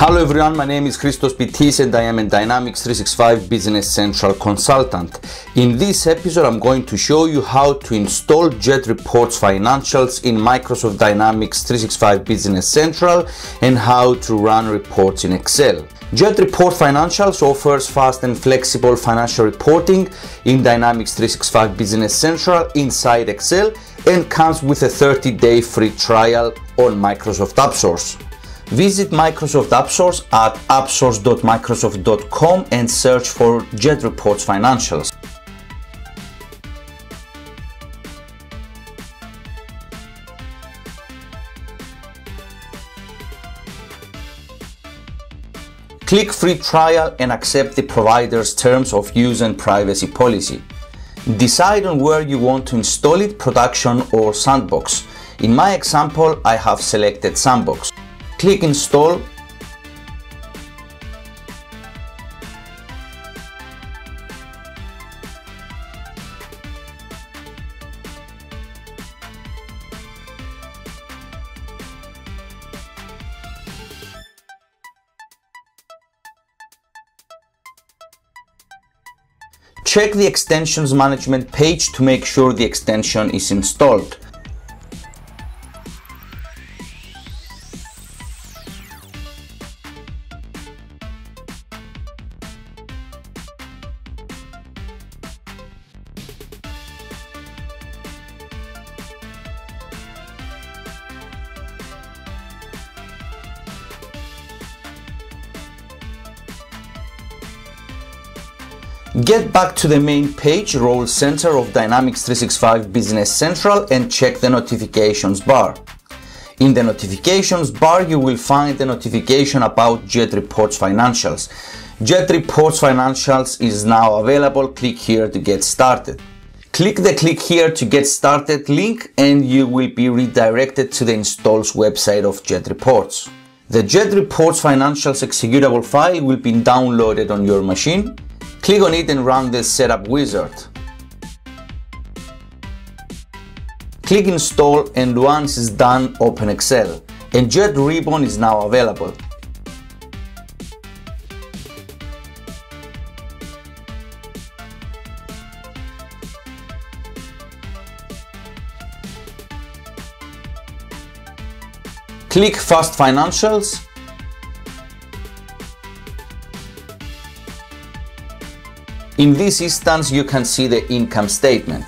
Hello everyone, my name is Christos Pittis and I am a Dynamics 365 Business Central consultant. In this episode I'm going to show you how to install Jet Reports Financials in Microsoft Dynamics 365 Business Central and how to run reports in Excel. Jet Report Financials offers fast and flexible financial reporting in Dynamics 365 Business Central inside Excel and comes with a 30-day free trial on Microsoft AppSource. Visit Microsoft AppSource at appsource.microsoft.com and search for Jet Reports Financials. Click free trial and accept the provider's terms of use and privacy policy. Decide on where you want to install it, production or sandbox. In my example, I have selected sandbox. Click install. Check the extensions management page to make sure the extension is installed. Get back to the main page, Role Center of Dynamics 365 Business Central and check the notifications bar. In the notifications bar, you will find the notification about Jet Reports Financials. Jet Reports Financials is now available. Click here to get started. Click the click here to get started link and you will be redirected to the installs website of Jet Reports. The Jet Reports Financials executable file will be downloaded on your machine Click on it and run the setup wizard. Click install and once it's done open Excel and Jet Ribbon is now available. Click Fast Financials In this instance, you can see the income statement.